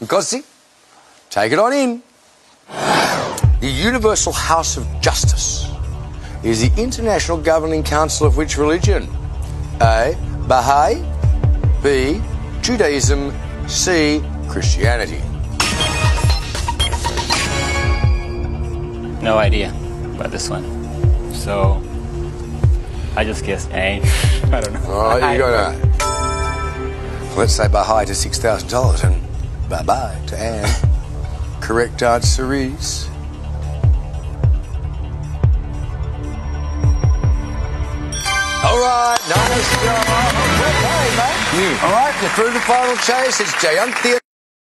Ngozi, take it on in. The Universal House of Justice is the international governing council of which religion? A. Baha'i. B. Judaism. C. Christianity. No idea about this one. So I just guessed A. I don't know. Oh, you got to. Let's say Baha'i to $6,000 and bye bye to Anne. Correct answer Cerise. All right, nice job. Well played, mate. All right, you're through the final chase. It's Jayanthi